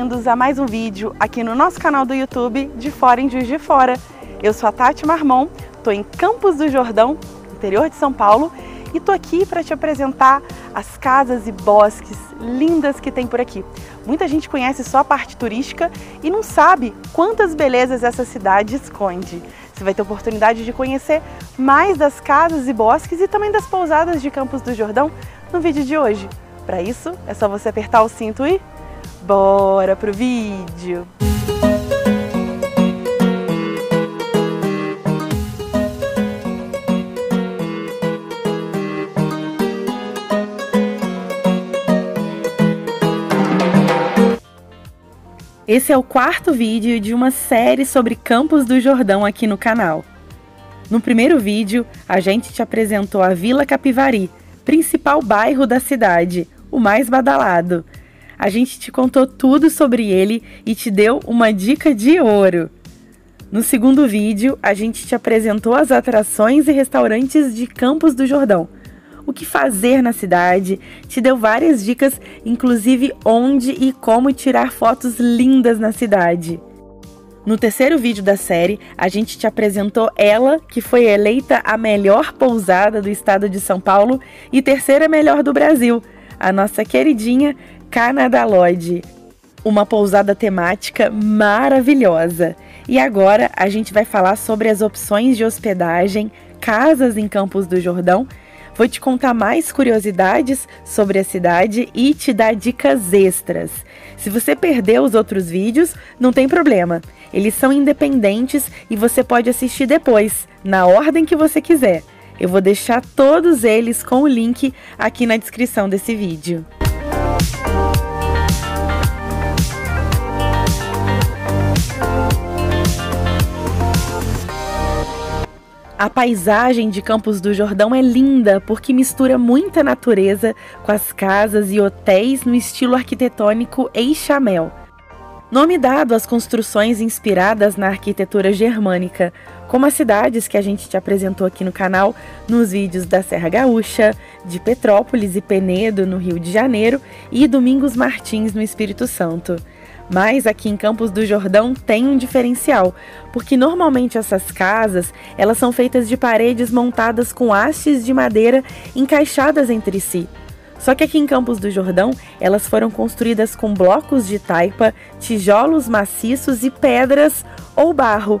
Bem-vindos a mais um vídeo aqui no nosso canal do YouTube de Fora em Juiz de Fora. Eu sou a Tati Marmon, estou em Campos do Jordão, interior de São Paulo, e estou aqui para te apresentar as casas e bosques lindas que tem por aqui. Muita gente conhece só a parte turística e não sabe quantas belezas essa cidade esconde. Você vai ter oportunidade de conhecer mais das casas e bosques e também das pousadas de Campos do Jordão no vídeo de hoje. Para isso, é só você apertar o cinto e Bora pro vídeo! Esse é o quarto vídeo de uma série sobre Campos do Jordão aqui no canal. No primeiro vídeo, a gente te apresentou a Vila Capivari, principal bairro da cidade, o mais badalado, a gente te contou tudo sobre ele e te deu uma dica de ouro. No segundo vídeo, a gente te apresentou as atrações e restaurantes de Campos do Jordão. O que fazer na cidade, te deu várias dicas, inclusive onde e como tirar fotos lindas na cidade. No terceiro vídeo da série, a gente te apresentou ela, que foi eleita a melhor pousada do estado de São Paulo e terceira melhor do Brasil, a nossa queridinha Canada Lodge, uma pousada temática maravilhosa. E agora a gente vai falar sobre as opções de hospedagem, casas em Campos do Jordão. Vou te contar mais curiosidades sobre a cidade e te dar dicas extras. Se você perdeu os outros vídeos, não tem problema. Eles são independentes e você pode assistir depois, na ordem que você quiser. Eu vou deixar todos eles com o link aqui na descrição desse vídeo. A paisagem de Campos do Jordão é linda porque mistura muita natureza com as casas e hotéis no estilo arquitetônico Eixamel. Nome dado às construções inspiradas na arquitetura germânica, como as cidades que a gente te apresentou aqui no canal nos vídeos da Serra Gaúcha, de Petrópolis e Penedo, no Rio de Janeiro, e Domingos Martins, no Espírito Santo. Mas aqui em Campos do Jordão tem um diferencial, porque normalmente essas casas, elas são feitas de paredes montadas com hastes de madeira encaixadas entre si. Só que aqui em Campos do Jordão, elas foram construídas com blocos de taipa, tijolos maciços e pedras ou barro.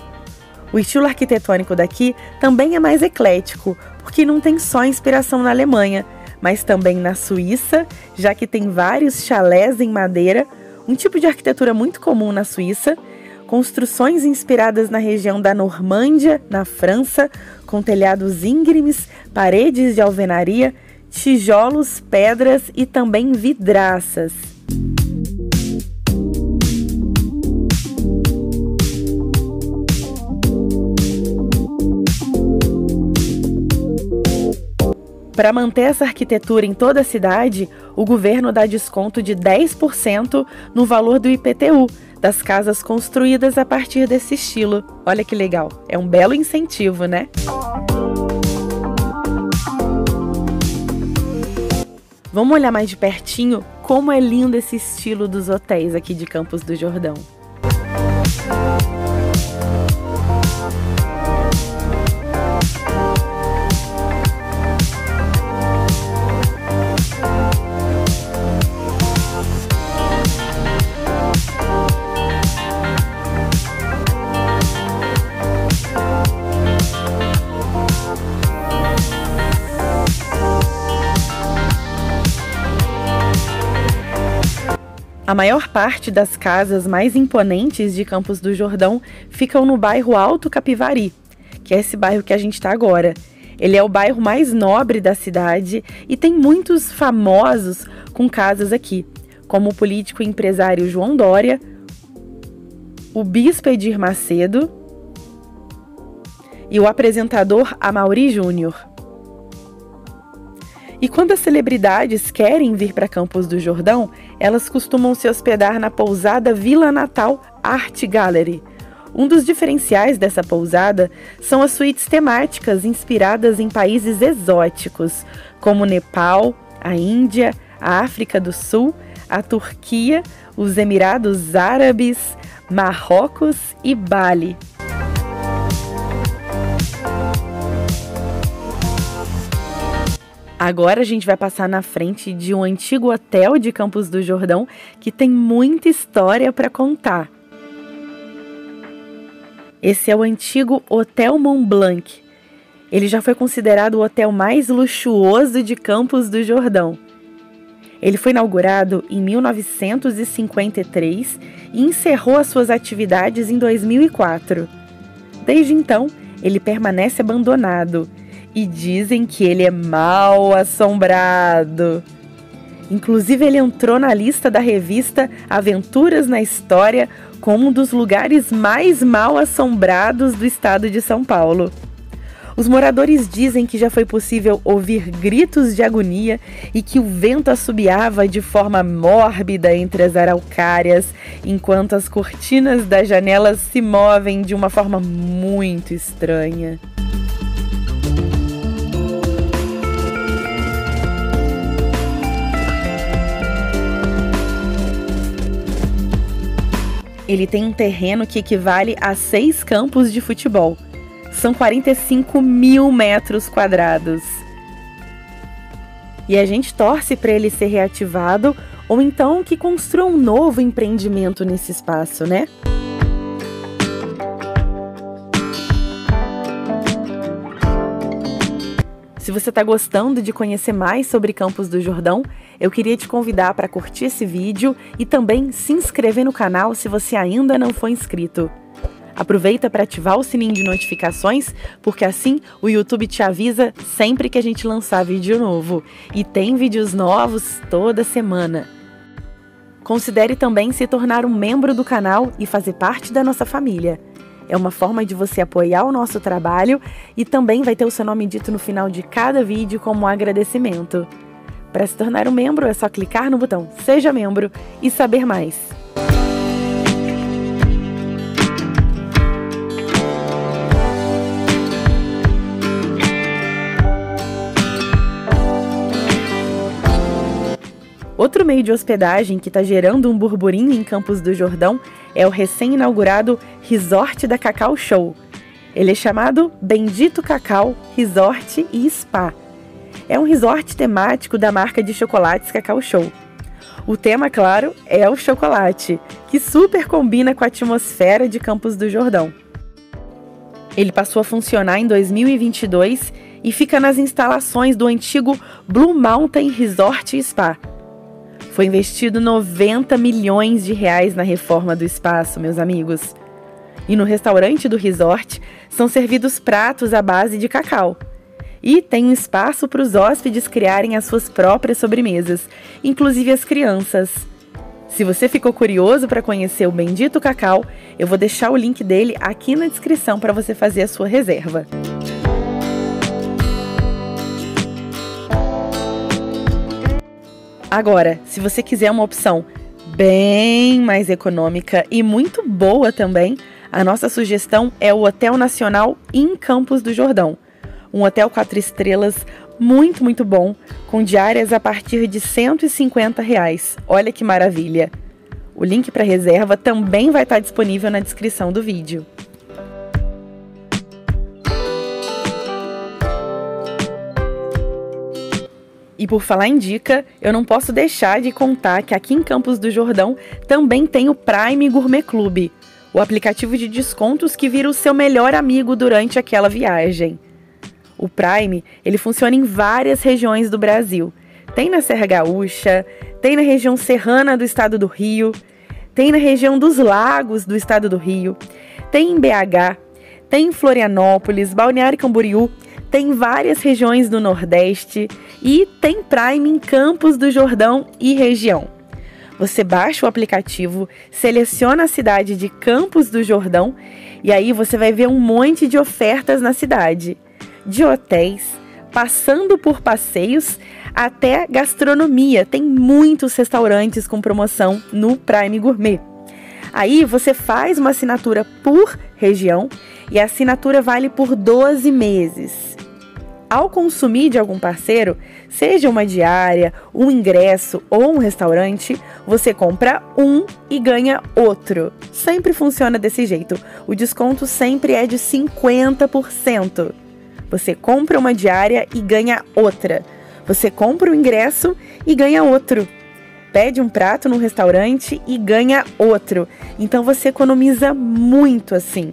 O estilo arquitetônico daqui também é mais eclético, porque não tem só inspiração na Alemanha, mas também na Suíça, já que tem vários chalés em madeira um tipo de arquitetura muito comum na Suíça, construções inspiradas na região da Normândia, na França, com telhados íngremes, paredes de alvenaria, tijolos, pedras e também vidraças. Para manter essa arquitetura em toda a cidade, o governo dá desconto de 10% no valor do IPTU das casas construídas a partir desse estilo. Olha que legal, é um belo incentivo, né? Vamos olhar mais de pertinho como é lindo esse estilo dos hotéis aqui de Campos do Jordão. A maior parte das casas mais imponentes de Campos do Jordão ficam no bairro Alto Capivari, que é esse bairro que a gente está agora. Ele é o bairro mais nobre da cidade e tem muitos famosos com casas aqui, como o político e empresário João Dória, o bispo Edir Macedo e o apresentador Amaury Júnior. E quando as celebridades querem vir para Campos do Jordão, elas costumam se hospedar na pousada Vila Natal Art Gallery. Um dos diferenciais dessa pousada são as suítes temáticas inspiradas em países exóticos, como Nepal, a Índia, a África do Sul, a Turquia, os Emirados Árabes, Marrocos e Bali. Agora a gente vai passar na frente de um antigo hotel de Campos do Jordão que tem muita história para contar. Esse é o antigo Hotel Mont Blanc. Ele já foi considerado o hotel mais luxuoso de Campos do Jordão. Ele foi inaugurado em 1953 e encerrou as suas atividades em 2004. Desde então, ele permanece abandonado e dizem que ele é mal assombrado. Inclusive, ele entrou na lista da revista Aventuras na História como um dos lugares mais mal assombrados do estado de São Paulo. Os moradores dizem que já foi possível ouvir gritos de agonia e que o vento assobiava de forma mórbida entre as araucárias, enquanto as cortinas das janelas se movem de uma forma muito estranha. Ele tem um terreno que equivale a seis campos de futebol. São 45 mil metros quadrados. E a gente torce para ele ser reativado ou então que construa um novo empreendimento nesse espaço, né? Se você está gostando de conhecer mais sobre Campos do Jordão, eu queria te convidar para curtir esse vídeo e também se inscrever no canal se você ainda não for inscrito. Aproveita para ativar o sininho de notificações, porque assim o YouTube te avisa sempre que a gente lançar vídeo novo. E tem vídeos novos toda semana. Considere também se tornar um membro do canal e fazer parte da nossa família. É uma forma de você apoiar o nosso trabalho e também vai ter o seu nome dito no final de cada vídeo como um agradecimento. Para se tornar um membro é só clicar no botão Seja Membro e saber mais. Outro meio de hospedagem que está gerando um burburinho em Campos do Jordão é o recém-inaugurado Resort da Cacau Show. Ele é chamado Bendito Cacau Resort e Spa. É um resort temático da marca de chocolates Cacau Show. O tema, claro, é o chocolate, que super combina com a atmosfera de Campos do Jordão. Ele passou a funcionar em 2022 e fica nas instalações do antigo Blue Mountain Resort e Spa foi investido 90 milhões de reais na reforma do espaço, meus amigos. E no restaurante do resort são servidos pratos à base de cacau. E tem um espaço para os hóspedes criarem as suas próprias sobremesas, inclusive as crianças. Se você ficou curioso para conhecer o Bendito Cacau, eu vou deixar o link dele aqui na descrição para você fazer a sua reserva. Agora, se você quiser uma opção bem mais econômica e muito boa também, a nossa sugestão é o Hotel Nacional em Campos do Jordão. Um hotel quatro estrelas muito, muito bom, com diárias a partir de 150 reais. Olha que maravilha! O link para reserva também vai estar disponível na descrição do vídeo. E por falar em dica, eu não posso deixar de contar que aqui em Campos do Jordão também tem o Prime Gourmet Club, o aplicativo de descontos que vira o seu melhor amigo durante aquela viagem. O Prime, ele funciona em várias regiões do Brasil. Tem na Serra Gaúcha, tem na região serrana do estado do Rio, tem na região dos lagos do estado do Rio, tem em BH, tem em Florianópolis, Balneário Camboriú tem várias regiões do Nordeste e tem Prime em Campos do Jordão e região. Você baixa o aplicativo, seleciona a cidade de Campos do Jordão e aí você vai ver um monte de ofertas na cidade, de hotéis, passando por passeios até gastronomia. Tem muitos restaurantes com promoção no Prime Gourmet. Aí você faz uma assinatura por região e a assinatura vale por 12 meses. Ao consumir de algum parceiro, seja uma diária, um ingresso ou um restaurante, você compra um e ganha outro. Sempre funciona desse jeito. O desconto sempre é de 50%. Você compra uma diária e ganha outra. Você compra um ingresso e ganha outro. Pede um prato no restaurante e ganha outro. Então você economiza muito assim.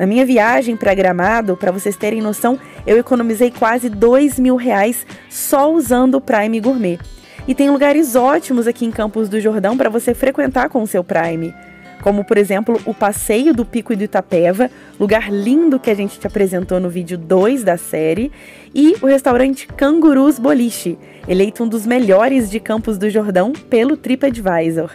Na minha viagem para Gramado, para vocês terem noção, eu economizei quase dois mil reais só usando o Prime Gourmet. E tem lugares ótimos aqui em Campos do Jordão para você frequentar com o seu Prime. Como, por exemplo, o Passeio do Pico do Itapeva, lugar lindo que a gente te apresentou no vídeo 2 da série, e o restaurante Cangurus Boliche, eleito um dos melhores de Campos do Jordão pelo TripAdvisor.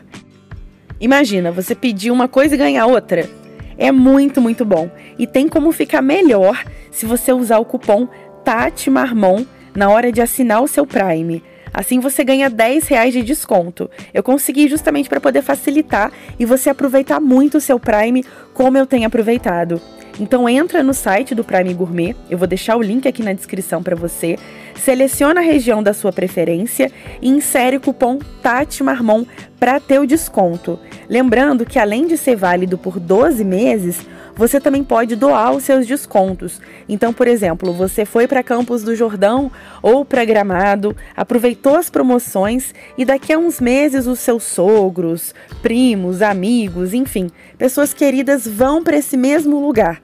Imagina, você pedir uma coisa e ganhar outra. É muito, muito bom. E tem como ficar melhor se você usar o cupom Tati Marmon na hora de assinar o seu Prime. Assim você ganha 10 reais de desconto. Eu consegui justamente para poder facilitar e você aproveitar muito o seu Prime como eu tenho aproveitado. Então entra no site do Prime Gourmet, eu vou deixar o link aqui na descrição para você. Seleciona a região da sua preferência e insere o cupom Tati Marmon para ter o desconto. Lembrando que além de ser válido por 12 meses, você também pode doar os seus descontos. Então, por exemplo, você foi para Campos do Jordão ou para Gramado, aproveitou as promoções e daqui a uns meses os seus sogros, primos, amigos, enfim, pessoas queridas vão para esse mesmo lugar.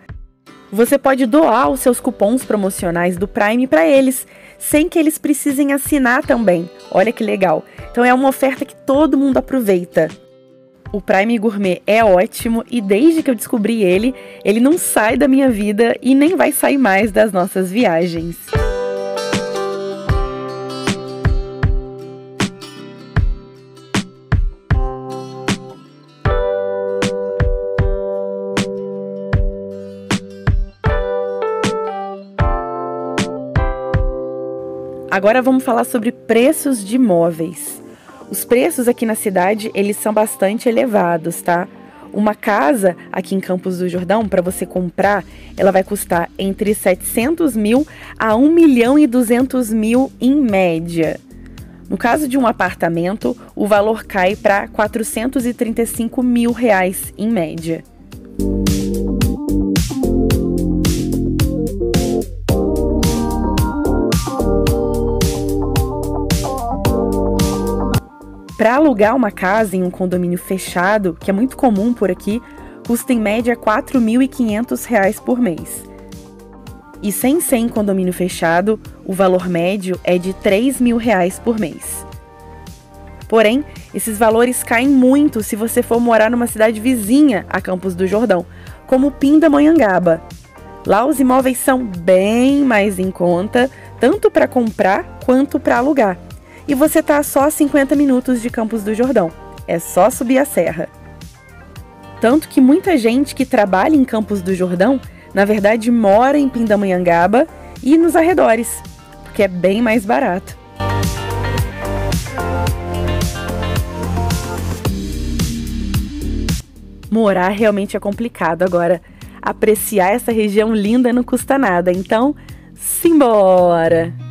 Você pode doar os seus cupons promocionais do Prime para eles, sem que eles precisem assinar também. Olha que legal. Então é uma oferta que todo mundo aproveita. O Prime Gourmet é ótimo e desde que eu descobri ele, ele não sai da minha vida e nem vai sair mais das nossas viagens. Agora vamos falar sobre preços de imóveis. Os preços aqui na cidade, eles são bastante elevados, tá? Uma casa aqui em Campos do Jordão, para você comprar, ela vai custar entre 700 mil a 1 milhão e 200 mil em média. No caso de um apartamento, o valor cai para 435 mil reais em média. Para alugar uma casa em um condomínio fechado, que é muito comum por aqui, custa em média R$ 4.500 por mês. E sem ser em condomínio fechado, o valor médio é de R$ 3.000 por mês. Porém, esses valores caem muito se você for morar numa cidade vizinha a Campos do Jordão, como Pindamonhangaba. Lá os imóveis são bem mais em conta, tanto para comprar quanto para alugar e você está a só 50 minutos de Campos do Jordão. É só subir a serra. Tanto que muita gente que trabalha em Campos do Jordão, na verdade mora em Pindamonhangaba e nos arredores, porque é bem mais barato. Morar realmente é complicado agora. Apreciar essa região linda não custa nada, então simbora!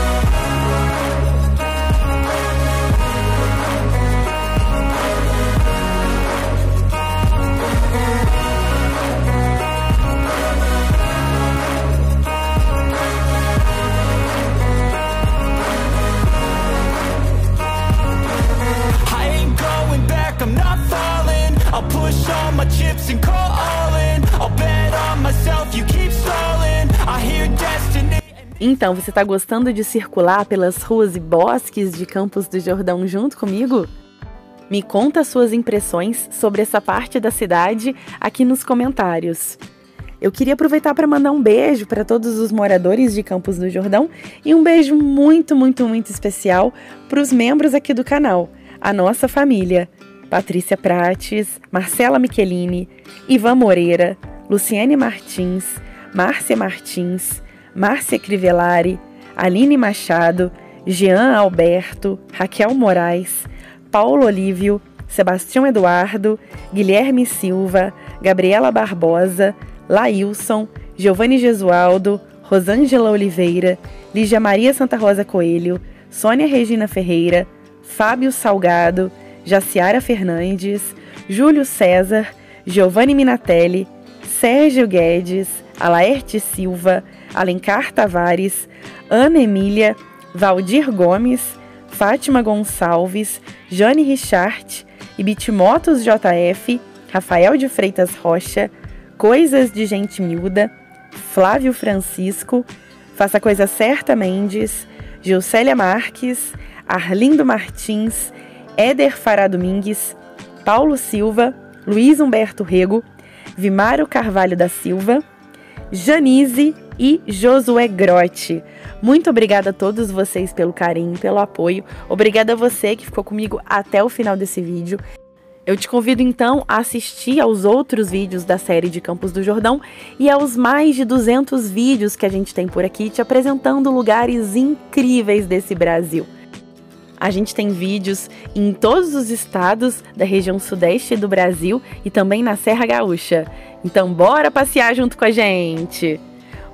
Então, você está gostando de circular pelas ruas e bosques de Campos do Jordão junto comigo? Me conta suas impressões sobre essa parte da cidade aqui nos comentários. Eu queria aproveitar para mandar um beijo para todos os moradores de Campos do Jordão e um beijo muito, muito, muito especial para os membros aqui do canal, a nossa família. Patrícia Prates, Marcela Michelini, Ivan Moreira, Luciane Martins, Márcia Martins, Márcia Crivellari, Aline Machado, Jean Alberto, Raquel Moraes, Paulo Olívio, Sebastião Eduardo, Guilherme Silva, Gabriela Barbosa, Lailson, Giovanni Gesualdo, Rosângela Oliveira, Lígia Maria Santa Rosa Coelho, Sônia Regina Ferreira, Fábio Salgado, Jaciara Fernandes, Júlio César, Giovanni Minatelli, Sérgio Guedes, Alaerte Silva, Alencar Tavares, Ana Emília, Valdir Gomes, Fátima Gonçalves, Jane Richard, Ibitimotos JF, Rafael de Freitas Rocha, Coisas de Gente Miúda, Flávio Francisco, Faça Coisa Certa Mendes, Gilcélia Marques, Arlindo Martins, Éder Fará Domingues, Paulo Silva, Luiz Humberto Rego, Vimário Carvalho da Silva, Janise e Josué Grotti. Muito obrigada a todos vocês pelo carinho, pelo apoio. Obrigada a você que ficou comigo até o final desse vídeo. Eu te convido então a assistir aos outros vídeos da série de Campos do Jordão e aos mais de 200 vídeos que a gente tem por aqui te apresentando lugares incríveis desse Brasil. A gente tem vídeos em todos os estados da região sudeste do Brasil e também na Serra Gaúcha. Então bora passear junto com a gente.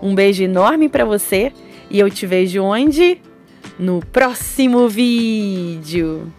Um beijo enorme para você e eu te vejo onde? No próximo vídeo.